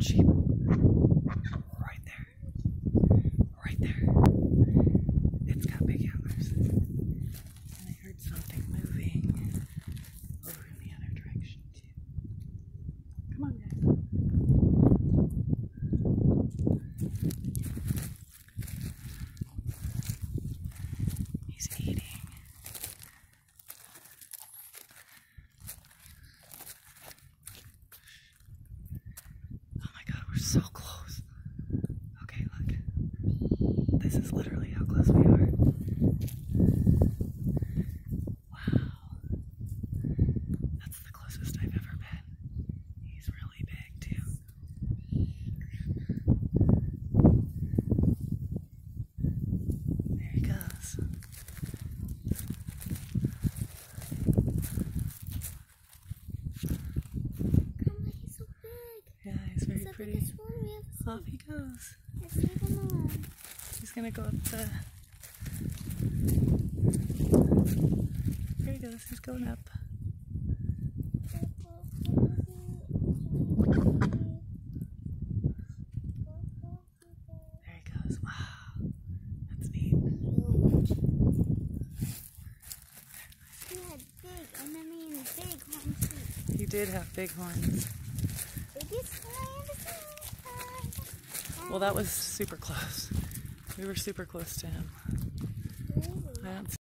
sheep. Right so close. Okay, look. This is literally how close we are. Wow. That's the closest I've ever been. He's really big, too. There he goes. Come he's so big. Yeah, he's very He's the pretty. biggest one we Off he goes. Let's leave him alone. He's gonna go up the. There he goes. He's going up. There he goes. Wow, that's neat. He had big, and I mean big horn feet. He did have big horns. Biggest Well, that was super close. We were super close to him.